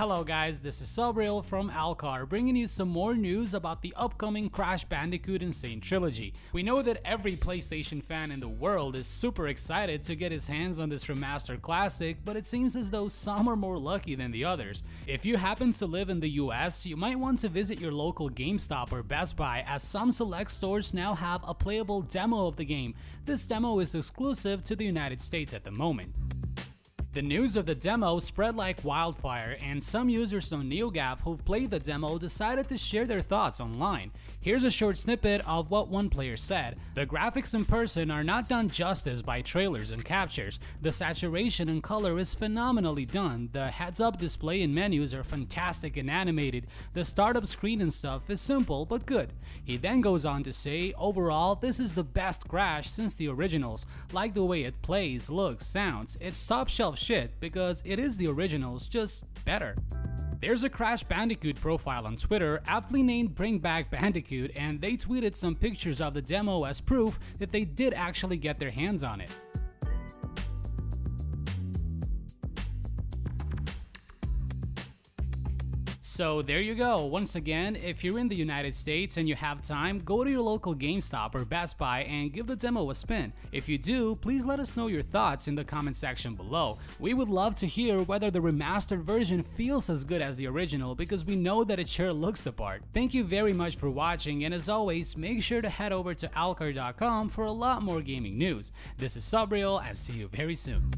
Hello guys, this is Sabriel from AltChar, bringing you some more news about the upcoming Crash Bandicoot N. Sane Trilogy. We know that every PlayStation fan in the world is super excited to get his hands on this remastered classic, but it seems as though some are more lucky than the others. If you happen to live in the US, you might want to visit your local GameStop or Best Buy as some select stores now have a playable demo of the game. This demo is exclusive to the United States at the moment. The news of the demo spread like wildfire, and some users on NeoGAF who've played the demo decided to share their thoughts online. Here's a short snippet of what one player said. The graphics in person are not done justice by trailers and captures. The saturation and color is phenomenally done. The heads-up display and menus are fantastic and animated. The startup screen and stuff is simple but good. He then goes on to say, overall, this is the best Crash since the originals. Like the way it plays, looks, sounds. It's top shelf shit because it is the originals, just better. There's a Crash Bandicoot profile on Twitter aptly named Bring Back Bandicoot and they tweeted some pictures of the demo as proof that they did actually get their hands on it. So there you go. Once again, if you're in the United States and you have time, go to your local GameStop or Best Buy and give the demo a spin. If you do, please let us know your thoughts in the comment section below. We would love to hear whether the remastered version feels as good as the original because we know that it sure looks the part. Thank you very much for watching and as always, make sure to head over to altchar.com for a lot more gaming news. This is Sabriel and see you very soon.